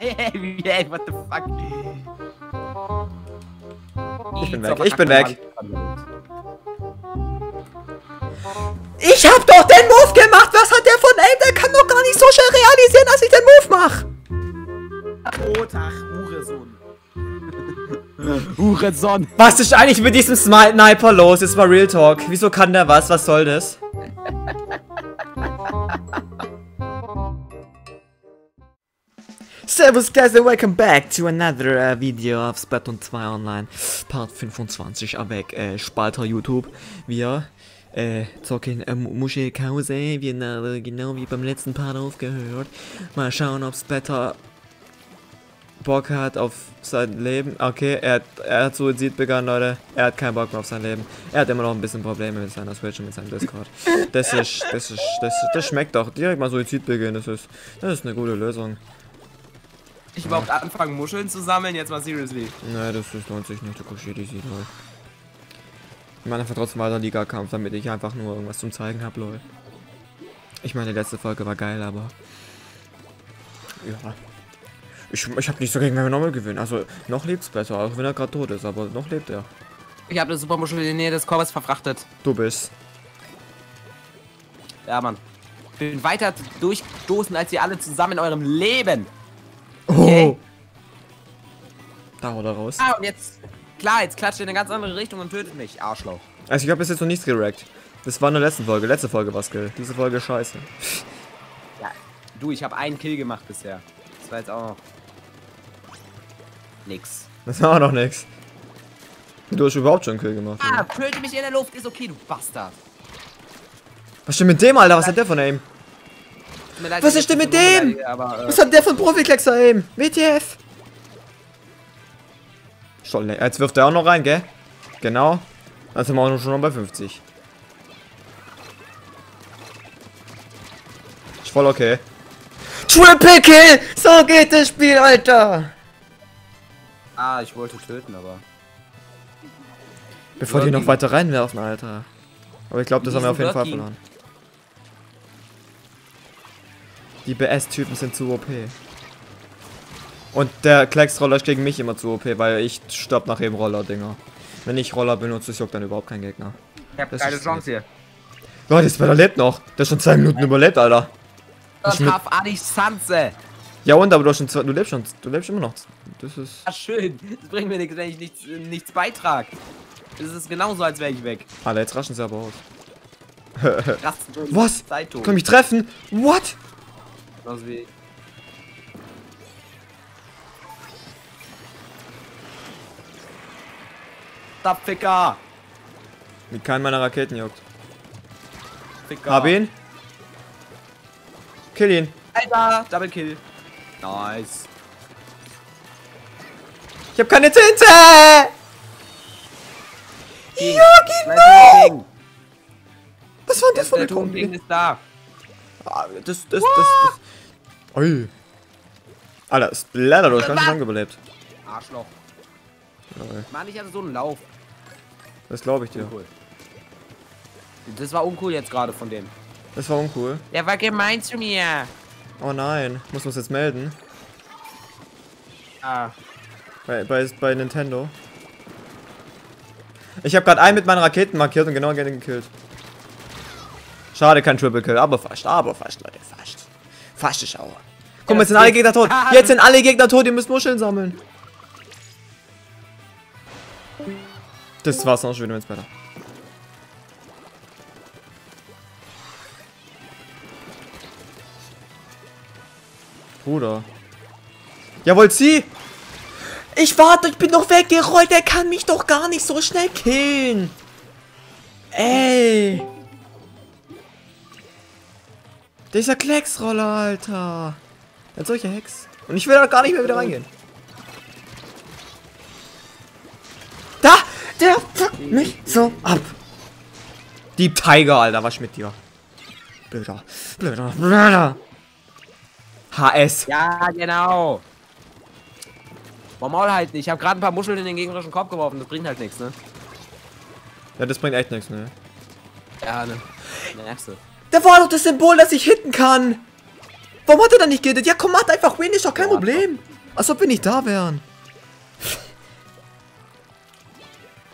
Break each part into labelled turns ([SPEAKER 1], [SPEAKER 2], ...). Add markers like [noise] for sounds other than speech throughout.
[SPEAKER 1] hey, hey, what the fuck?
[SPEAKER 2] Ich bin weg, ich bin weg. Ich hab doch den Move gemacht! Was hat der von ey, Der kann doch gar nicht so schnell realisieren, dass ich den Move mach!
[SPEAKER 1] Oh, Tag, Hurensohn. [laughs] Hurensohn.
[SPEAKER 2] Was ist eigentlich mit diesem Sniper los? Jetzt mal Real Talk. Wieso kann der was? Was soll das? Servus guys and welcome back to another uh, video of Splatoon 2 Online Part 25 avec äh, Spalter YouTube. Wir äh, zocken äh, Muschelkause, wir genau wie beim letzten Part aufgehört. Mal schauen, ob Splatter Bock hat auf sein Leben. Okay, er hat, er hat Suizid begangen, Leute. Er hat keinen Bock mehr auf sein Leben. Er hat immer noch ein bisschen Probleme mit seiner Switch und mit seinem Discord. Das ist, das ist, das, das schmeckt doch. Direkt mal Suizid beginnen, das ist, das ist eine gute Lösung.
[SPEAKER 1] Ich überhaupt anfangen, Muscheln zu sammeln? Jetzt mal seriously.
[SPEAKER 2] Nein, das, das lohnt sich nicht, der Kuschel, sieht lol. Ich meine einfach trotzdem weiter Liga-Kampf, damit ich einfach nur irgendwas zum zeigen habe, lol. Ich meine, die letzte Folge war geil, aber... Ja. Ich, ich habe nicht so gegen Normal gewinnen. Also, noch lebt's besser, auch wenn er gerade tot ist, aber noch lebt er.
[SPEAKER 1] Ich habe eine Supermuschel in der Nähe des Korbes verfrachtet.
[SPEAKER 2] Du bist.
[SPEAKER 1] Ja, Mann. Ich bin weiter durchstoßen als ihr alle zusammen in eurem Leben.
[SPEAKER 2] Okay. Oh. Da oder raus.
[SPEAKER 1] Ah, und jetzt. Klar, jetzt klatscht ihr in eine ganz andere Richtung und tötet mich, Arschloch.
[SPEAKER 2] Also ich habe bis jetzt noch nichts gerackt. Das war in der letzten Folge. Letzte Folge war Skill. Diese Folge scheiße.
[SPEAKER 1] Ja, du, ich habe einen Kill gemacht bisher. Das war jetzt auch noch. Nix.
[SPEAKER 2] Das war auch noch nix. Du hast überhaupt schon einen Kill gemacht.
[SPEAKER 1] Ah, töte mich in der Luft, ist okay, du Bastard.
[SPEAKER 2] Was stimmt mit dem, Alter? Was hat der von Aim? Leid, Was ist denn mit dem? Aber, äh Was hat der von Profiklex Aim? WTF? Schon, jetzt wirft er auch noch rein, gell? Genau. Dann sind wir auch schon noch bei 50. Ist voll okay. Triple Kill! So geht das Spiel, Alter!
[SPEAKER 1] Ah, ich wollte töten, aber...
[SPEAKER 2] Bevor die noch weiter reinwerfen, Alter. Aber ich glaube, das haben wir auf jeden Fall verloren. Die BS-Typen sind zu OP. Und der Klecksroller ist gegen mich immer zu OP, weil ich stopp nach jedem Roller-Dinger. Wenn ich Roller benutze, juckt dann überhaupt kein Gegner.
[SPEAKER 1] Ich hab das keine Chance hier.
[SPEAKER 2] Leute, das lebt noch. Der ist schon zwei Minuten überlebt, Alter.
[SPEAKER 1] Das darf Adi Sanse.
[SPEAKER 2] Ja und, aber du, hast schon zwei, du lebst schon, du lebst immer noch. Das ist...
[SPEAKER 1] Ach schön, das bringt mir nichts, wenn ich nichts, nichts beitrag. Das ist genauso, als wäre ich weg.
[SPEAKER 2] Alter, jetzt raschen sie aber aus. Was? Kann mich treffen? What?
[SPEAKER 1] Genauso wie. Ficker!
[SPEAKER 2] Mit keinem meiner Raketen juckt.
[SPEAKER 1] Ficker.
[SPEAKER 2] Hab ihn. Kill ihn.
[SPEAKER 1] Alter, Double Kill. Nice.
[SPEAKER 2] Ich hab keine Tinte! King. Ja, genau! Was war das für eine Kombi?
[SPEAKER 1] ist da.
[SPEAKER 2] Ah, das, das, das, das, Ui. Alter, Splatter, du hast ganz schön lange überlebt.
[SPEAKER 1] Arschloch. Okay. Mann, ich hatte so einen Lauf.
[SPEAKER 2] Das glaube ich dir.
[SPEAKER 1] Uncool. Das war uncool jetzt gerade von dem.
[SPEAKER 2] Das war uncool.
[SPEAKER 1] Der war gemein zu mir.
[SPEAKER 2] Oh nein, muss man es jetzt melden?
[SPEAKER 1] Ah.
[SPEAKER 2] Bei, bei, bei Nintendo. Ich habe gerade einen mit meinen Raketen markiert und genau den gekillt. Schade, kein Triple Kill, aber fast, aber fast, Leute, fast. Fast ist auch. Komm, jetzt sind alle Gegner tot. Jetzt sind alle Gegner tot, ihr müsst Muscheln sammeln. Das war's noch schon, wenn's besser. Bruder. Jawohl, sie! Ich warte, ich bin doch weggerollt. Der kann mich doch gar nicht so schnell killen. Ey. Dieser Klecksroller, Alter. Ein solcher Hex. Und ich will da gar nicht mehr wieder reingehen. Da! Der fuckt mich so ab. Die Tiger, Alter. Was mit dir? Blöder. Blöder. Blöder. HS.
[SPEAKER 1] Ja, genau. Warum Maul halt nicht. Ich habe gerade ein paar Muscheln in den gegnerischen Korb geworfen. Das bringt halt nichts, ne?
[SPEAKER 2] Ja, das bringt echt nichts, ne?
[SPEAKER 1] Ja, ne. Nervste.
[SPEAKER 2] Da war doch das Symbol, dass ich hitten kann. Warum hat er dann nicht gehittet? Ja, komm, macht einfach Win, ist doch kein Problem. Als ob wir nicht da wären.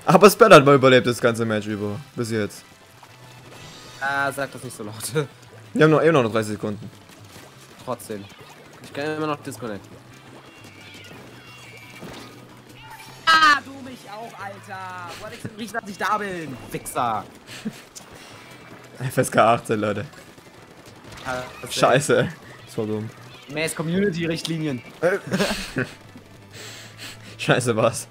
[SPEAKER 2] Aber Spell hat mal überlebt das ganze Match über. Bis jetzt.
[SPEAKER 1] Ah, sag das nicht so laut.
[SPEAKER 2] Wir haben noch eben noch 30 Sekunden.
[SPEAKER 1] Trotzdem. Ich kann immer noch disconnecten. Ah, du mich auch, Alter. Woher du denn nicht, dass ich da bin? Wichser. [laughs]
[SPEAKER 2] FSK 18, Leute.
[SPEAKER 1] Ah, ist
[SPEAKER 2] Scheiße. Das war dumm.
[SPEAKER 1] Mäß Community-Richtlinien. [laughs]
[SPEAKER 2] Scheiße, was?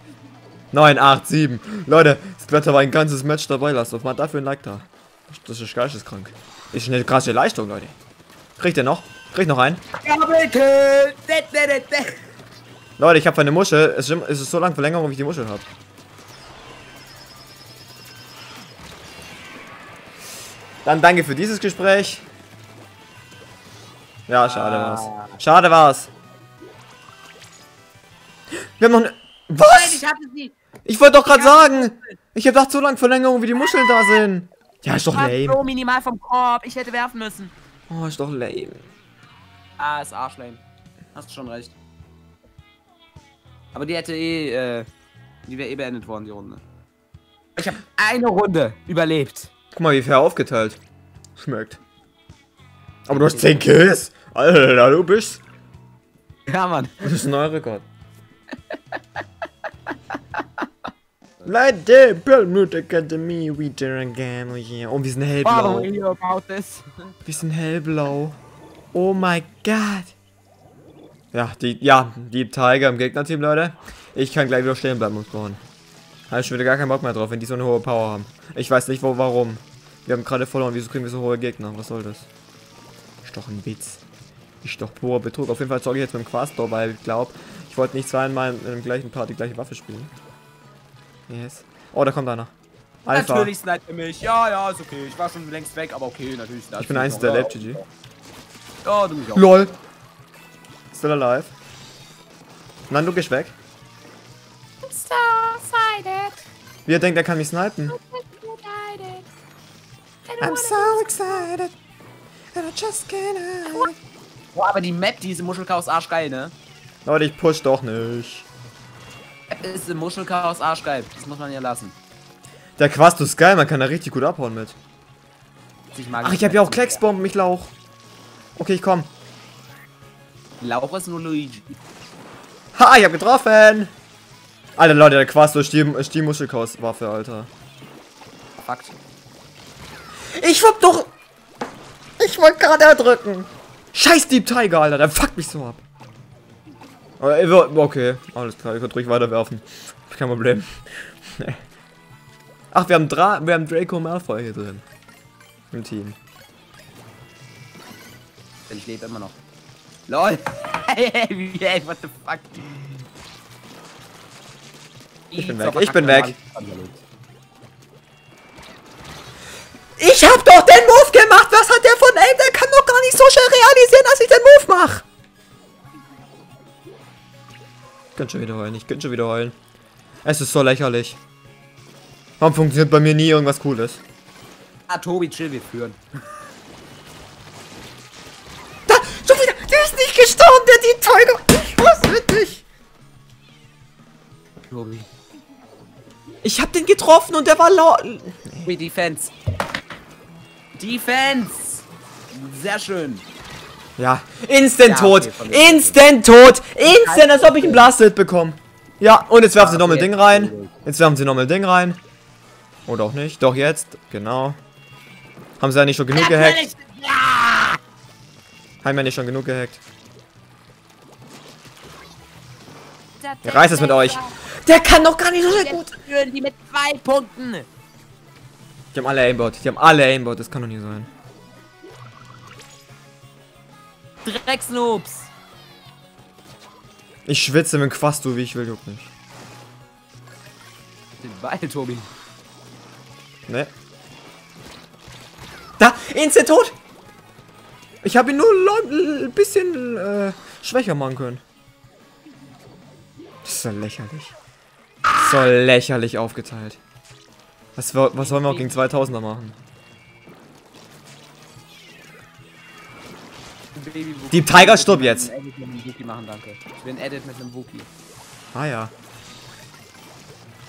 [SPEAKER 2] 9, 8, 7. Leute, das Wetter war ein ganzes Match dabei. Lasst doch mal dafür ein Like da. Das ist geisteskrank. Ist eine krasse Leistung, Leute. Kriegt ihr noch? Kriegt noch einen? Leute, ich habe eine Muschel. Es ist, es ist so lange Verlängerung, wie ich die Muschel habe. Dann danke für dieses Gespräch. Ja, schade
[SPEAKER 1] Ah.
[SPEAKER 2] war's. Schade war's. Wir haben noch ne...
[SPEAKER 1] Nein,
[SPEAKER 2] Was?
[SPEAKER 1] ich hatte sie!
[SPEAKER 2] Ich wollte doch gerade sagen. Ich habe gedacht, so lange Verlängerung, wie die Muscheln da sind. Ja, ist doch lame.
[SPEAKER 1] so minimal vom Korb. Ich hätte werfen müssen.
[SPEAKER 2] Oh, ist doch lame.
[SPEAKER 1] Ah, ist arschlame. Hast schon recht. Aber die hätte eh, äh, die wäre eh beendet worden, die Runde. Ich habe eine Runde überlebt.
[SPEAKER 2] Guck mal, wie fair aufgeteilt. Schmeckt. Aber du hast 10 Kills. Alter, du bist.
[SPEAKER 1] Ja, Mann.
[SPEAKER 2] Das ist ein neuer Rekord. [laughs] Leute, Perlmut Academy, wieder again. Oh, yeah. oh, wir sind
[SPEAKER 1] Wow,
[SPEAKER 2] hellblau.
[SPEAKER 1] hear about this.
[SPEAKER 2] Wir sind hellblau. Oh my god. Ja, die, ja, die Tiger im Gegnerteam, Leute. Ich kann gleich wieder stehen bleiben und spawnen. Habe ich schon wieder gar keinen Bock mehr drauf, wenn die so eine hohe Power haben. Ich weiß nicht, wo, warum. Wir haben gerade verloren. Wieso kriegen wir so hohe Gegner? Was soll das? Ist doch ein Witz. Ist doch purer Betrug. Auf jeden Fall zocke ich jetzt mit dem Quastor, weil ich glaube, ich wollte nicht zweimal in dem gleichen Part die gleiche Waffe spielen. Yes. Oh, da kommt einer. Alpha.
[SPEAKER 1] Natürlich snipe er mich. Ja, ja, ist okay. Ich war schon längst weg, aber okay, natürlich.
[SPEAKER 2] Ich bin eins der lebt, GG.
[SPEAKER 1] Ja, du mich auch.
[SPEAKER 2] LOL. Still alive. Nein, du gehst weg.
[SPEAKER 3] Starsided.
[SPEAKER 2] Wie er denkt, er kann mich snipen. I'm so excited. And I just can't hide.
[SPEAKER 1] Boah, aber die Map, die ist im Muschelchaos arschgeil, ne?
[SPEAKER 2] Leute, ich push doch nicht.
[SPEAKER 1] Map ist im Muschelchaos arschgeil. Das muss man ja lassen.
[SPEAKER 2] Der Quast ist geil, man kann da richtig gut abhauen mit.
[SPEAKER 1] Ich mag
[SPEAKER 2] Ach, ich habe ja auch. Klecksbomben, mich Lauch. Okay, ich komm.
[SPEAKER 1] Lauch ist nur Luigi.
[SPEAKER 2] Ha, ich hab getroffen. Alter, Leute, der Quast ist die, die Muschelkaus-Waffe, Alter.
[SPEAKER 1] Fakt.
[SPEAKER 2] Ich hab doch... Ich wollte gerade erdrücken. Scheiß Deep Tiger, Alter, der fuckt mich so ab. Äh, Okay, alles klar, ihr könnt ruhig weiterwerfen. Kein Problem. [laughs] Ach, wir haben, Dra wir haben Draco Malfoy hier drin. Im Team.
[SPEAKER 1] Ich lebe immer noch. LOL. [laughs] hey, hey, hey, what the fuck?
[SPEAKER 2] Ich bin weg, ich bin weg. Ich hab doch den Move gemacht! Was hat der von Aim? Der kann doch gar nicht so schnell realisieren, dass ich den Move mach! Ich könnte schon wieder heulen, ich könnte schon wieder heulen. Es ist so lächerlich. Warum funktioniert bei mir nie irgendwas Cooles?
[SPEAKER 1] Ah, Tobi, chill, wir führen.
[SPEAKER 2] Da! Schon wieder! Der ist nicht gestorben, der die! Ich hasse dich!
[SPEAKER 1] Tobi.
[SPEAKER 2] Ich hab den getroffen und der war lau...
[SPEAKER 1] Tobi, Defense. Defense. Sehr schön.
[SPEAKER 2] Ja, instant
[SPEAKER 1] Ja,
[SPEAKER 2] tot!
[SPEAKER 1] okay,
[SPEAKER 2] instant tot! Instant, als ob ich ein Blasted bekomme. Ja, und jetzt werfen
[SPEAKER 1] Ah,
[SPEAKER 2] sie nochmal
[SPEAKER 1] okay,
[SPEAKER 2] Ding rein. Jetzt werfen sie nochmal Ding rein. Oder auch nicht. Doch jetzt. Genau. Haben sie ja nicht schon genug gehackt?
[SPEAKER 1] Ja!
[SPEAKER 2] Haben ja nicht schon genug gehackt. Ja, reiß es mit euch. Der kann doch gar nicht so gut.
[SPEAKER 1] Führen die mit zwei Punkten.
[SPEAKER 2] Die haben alle Aimbot. Die haben alle Aimbot. Das kann doch nicht sein.
[SPEAKER 1] Drecksnoobs.
[SPEAKER 2] Ich schwitze mit dem Quast, du wie ich will, juckt nicht.
[SPEAKER 1] Den Ball, Tobi.
[SPEAKER 2] Ne? Da! Instant tot! Ich habe ihn nur ein bisschen äh, schwächer machen können. Ist so lächerlich. So lächerlich aufgeteilt. Was, was sollen wir auch gegen 2000er machen? Die Tiger stirbt jetzt.
[SPEAKER 1] Ich will machen, Edit mit einem Wookie.
[SPEAKER 2] Ah ja.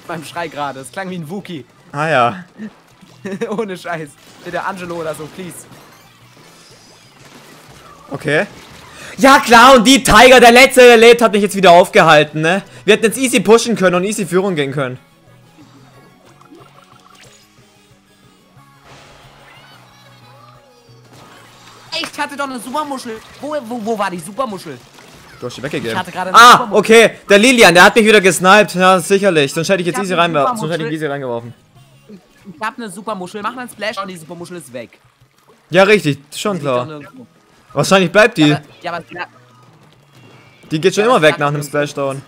[SPEAKER 1] Beim Schrei gerade, es klang wie ein Wookie.
[SPEAKER 2] Ah ja. [laughs]
[SPEAKER 1] Ohne Scheiß. Der Angelo oder so, please.
[SPEAKER 2] Okay. Ja klar, und die Tiger, der letzte, der lebt, hat mich jetzt wieder aufgehalten, ne? Wir hätten jetzt easy pushen können und easy Führung gehen können.
[SPEAKER 1] Ey, Ich hatte doch eine Supermuschel. Wo, wo, wo war die Supermuschel?
[SPEAKER 2] Du hast die weggegeben.
[SPEAKER 1] Ich hatte gerade eine
[SPEAKER 2] Ah, okay. Der Lilian, der hat mich wieder gesniped. Ja, sicherlich. Sonst hätte ich jetzt
[SPEAKER 1] Ich
[SPEAKER 2] easy reingeworfen. Sonst hätte ich easy reingeworfen.
[SPEAKER 1] Ich hab eine Supermuschel. Mach mal einen Splash und die Supermuschel ist weg.
[SPEAKER 2] Ja, richtig. Schon klar. Wahrscheinlich bleibt die.
[SPEAKER 1] Aber, ja, aber sie lag-
[SPEAKER 2] Die geht schon
[SPEAKER 1] ja,
[SPEAKER 2] immer weg nach einem. Splashdown.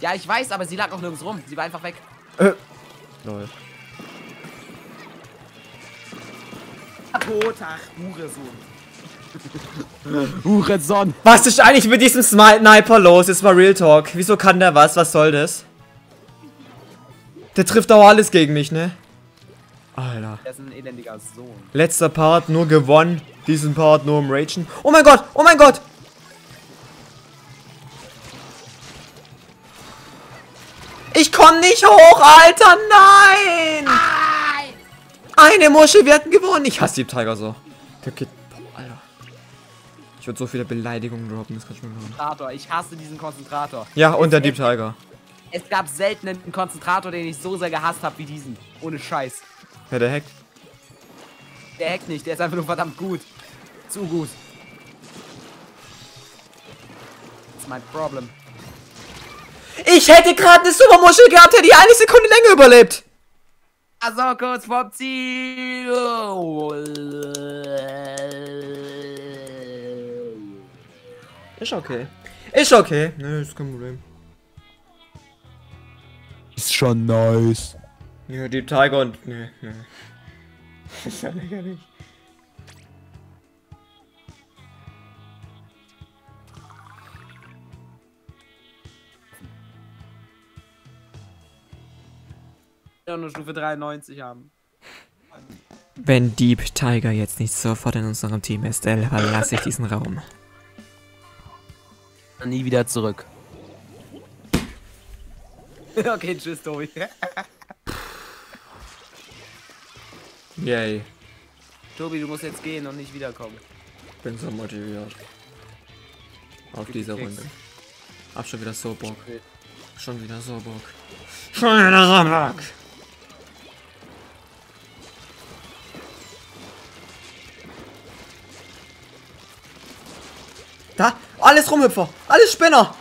[SPEAKER 1] Ja, ich weiß, aber sie lag auch nirgends rum. Sie war einfach weg.
[SPEAKER 2] Äh. Lol.
[SPEAKER 1] Tot, ach, Hurensohn. [laughs] Hurensohn.
[SPEAKER 2] Was ist eigentlich mit diesem Sniper los? Jetzt mal Real Talk. Wieso kann der was? Was soll das? Der trifft auch alles gegen mich, ne? Alter.
[SPEAKER 1] Der ist ein elendiger Sohn.
[SPEAKER 2] Letzter Part nur gewonnen. Diesen Part nur im Ragen. Oh mein Gott! Oh mein Gott! Ich komm nicht hoch, Alter! Nein! Eine Muschel, wir hatten gewonnen. Ich hasse die Tiger so. Der geht. Boah, Alter. Ich würde so viele Beleidigungen droppen, das kann ich mir.
[SPEAKER 1] Konzentrator. Ich hasse diesen Konzentrator.
[SPEAKER 2] Ja, und der Deep Tiger.
[SPEAKER 1] Es gab selten einen Konzentrator, den ich so sehr gehasst habe wie diesen. Ohne Scheiß.
[SPEAKER 2] Ja, der hackt.
[SPEAKER 1] Der hackt nicht, der ist einfach nur verdammt gut. Zu gut. That's my problem.
[SPEAKER 2] Ich hätte gerade eine Supermuschel gehabt, hätte ich eine Sekunde länger überlebt.
[SPEAKER 1] Also kurz vorm Ziel.
[SPEAKER 2] Ist okay. Ist okay. Ne, ist kein Problem.
[SPEAKER 1] Ist schon nice.
[SPEAKER 2] Ja, Deep Tiger und. Ne, ne. ist ja lächerlich.
[SPEAKER 1] Ja, nur Stufe 93 haben.
[SPEAKER 2] Wenn Deep Tiger jetzt nicht sofort in unserem Team ist, dann verlasse ich diesen Raum.
[SPEAKER 1] Nie wieder zurück. [laughs] okay, tschüss, Tobi. [laughs]
[SPEAKER 2] Yay.
[SPEAKER 1] Tobi, du musst jetzt gehen und nicht wiederkommen.
[SPEAKER 2] Bin so motiviert. Auf dieser
[SPEAKER 1] Keks.
[SPEAKER 2] Runde. Hab schon wieder so Bock. Schon wieder so Bock. Schon wieder so Bock. Da, alles Rumhüpfer, alles Spinner.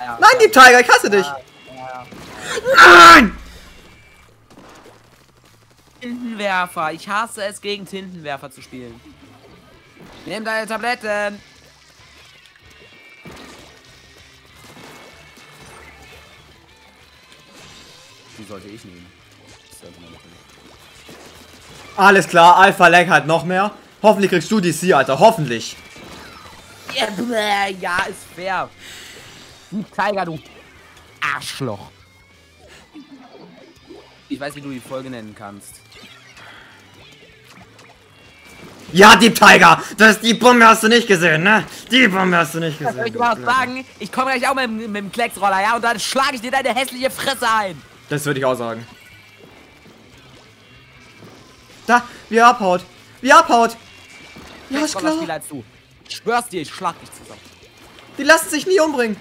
[SPEAKER 1] Ja,
[SPEAKER 2] Nein, Deep Tiger, ich hasse dich.
[SPEAKER 1] ja, ja.
[SPEAKER 2] Nein!
[SPEAKER 1] Tintenwerfer. Ich hasse es, gegen Tintenwerfer zu spielen. Nimm deine Tabletten. Die sollte ich nehmen.
[SPEAKER 2] Alles klar, Alpha Lag halt noch mehr. Hoffentlich kriegst du die C, Alter, hoffentlich.
[SPEAKER 1] Ja, ist fair. Du Tiger, du Arschloch. Ich weiß, wie du die Folge nennen kannst.
[SPEAKER 2] Ja, Deep Tiger, das die Bombe hast du nicht gesehen, ne? Die Bombe hast du nicht gesehen.
[SPEAKER 1] ich
[SPEAKER 2] Blöder.
[SPEAKER 1] sagen? Ich komme gleich auch mit, dem- mit dem Klecksroller, ja? Und dann schlage ich dir deine hässliche Fresse ein.
[SPEAKER 2] Das würde ich auch sagen. Da, wie er abhaut. Wie er abhaut. Ja, ist klar.
[SPEAKER 1] als du. Ich schwör's dir, ich schlag dich zusammen.
[SPEAKER 2] Die lassen sich nie umbringen.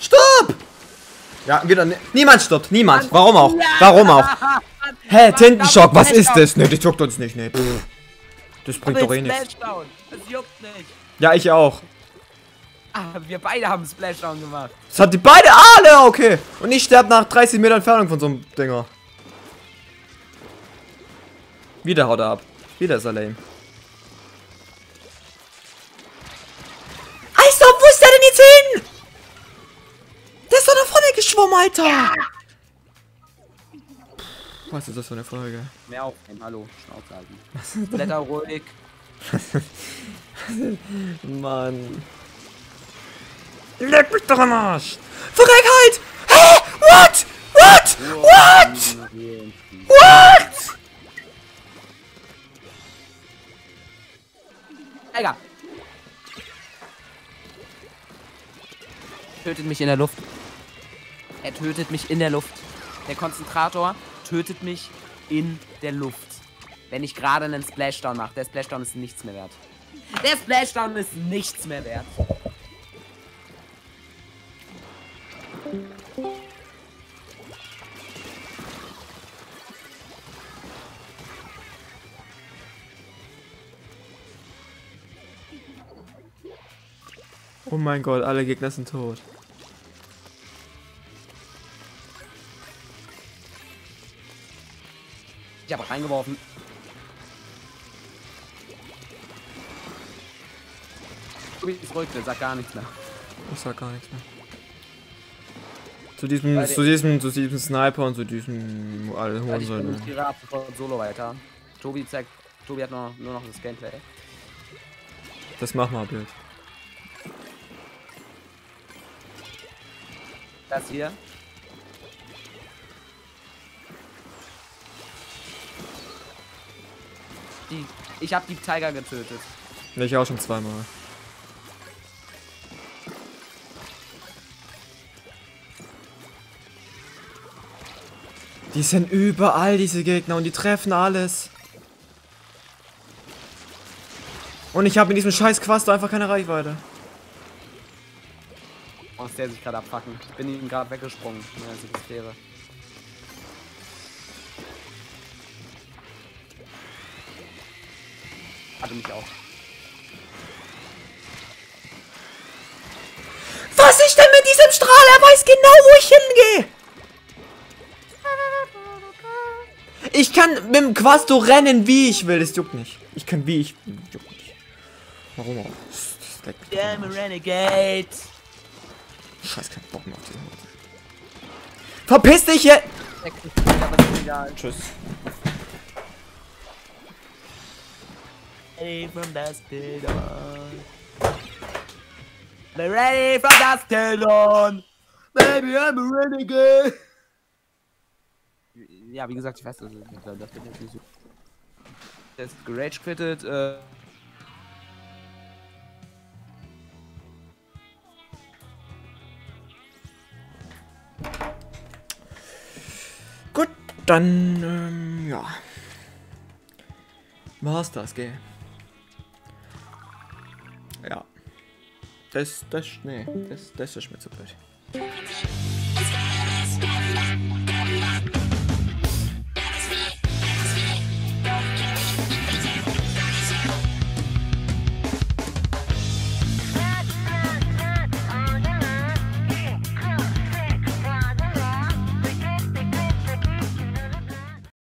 [SPEAKER 2] Stopp! Ja, wieder. ni- Niemand stirbt. Niemand. Warum auch? Warum auch? [laughs] Hä, Tintenschock, was ist das? Ne, das juckt uns nicht, ne. Das bringt doch eh nichts.
[SPEAKER 1] Das juckt nicht.
[SPEAKER 2] Ja, ich auch.
[SPEAKER 1] Ah, wir beide haben Splashdown gemacht.
[SPEAKER 2] Das hat die beide alle, okay. Und ich sterbe nach 30 Meter Entfernung von so einem Dinger. Wieder haut er ab. Wieder ist er lame. Eisdorf, wo ist doch nach vorne geschwommen, Alter. Was ist das für eine Folge?
[SPEAKER 1] Mehr aufnehmen, hallo, Schnauze halten. [laughs] Blätter ruhig. [laughs]
[SPEAKER 2] Mann. Leck mich doch am Arsch. Verreck halt! Hä? What? What? What? What?
[SPEAKER 1] Tiger! Tötet mich in der Luft. Er tötet mich in der Luft. Der Konzentrator tötet mich in der Luft. Wenn ich gerade einen Splashdown mache. Der Splashdown ist nichts mehr wert. Der Splashdown ist nichts mehr wert.
[SPEAKER 2] Oh mein Gott, alle Gegner sind tot.
[SPEAKER 1] Reingeworfen. Ist ruhig, der sagt gar nichts mehr.
[SPEAKER 2] Ich sag gar nichts mehr. Zu diesem, zu diesem, zu diesem Sniper und zu diesem alle
[SPEAKER 1] Also ich kommentiere ab sofort solo weiter. Tobi zeigt, Tobi hat noch, nur noch das Gameplay.
[SPEAKER 2] Das mach mal Bild.
[SPEAKER 1] Das hier. Die, ich habe die Tiger getötet.
[SPEAKER 2] Ich auch schon zweimal. Die sind überall, diese Gegner, und die treffen alles. Und ich habe in diesem scheiß Quasto einfach keine Reichweite.
[SPEAKER 1] Oh, ist der sich gerade abfacken. Ich bin ihm gerade weggesprungen. Ja, also das wäre. Hatte mich auch.
[SPEAKER 2] Was ich denn mit diesem Strahl? Er weiß genau, wo ich hingehe. Ich kann mit dem Quasto rennen, wie ich will. Das juckt nicht. Ich kann wie ich will. Das Juckt nicht. Warum auch? Das, Arsch.
[SPEAKER 1] Renegade!
[SPEAKER 2] Scheiß, kein Bock mehr auf diesen. Verpiss dich hier!
[SPEAKER 1] Aber ist egal.
[SPEAKER 2] Tschüss.
[SPEAKER 1] Ready from dusk till dawn. Be ready from dusk till dawn. Baby, I'm a renegade. Ja, wie gesagt, ich weiß, das, das, das wird jetzt nicht so. Der ist gerage quittet. Äh,
[SPEAKER 2] Gut, dann, ähm, ja. War's das, gell? Das, das, nee, das, das ist mir zu blöd.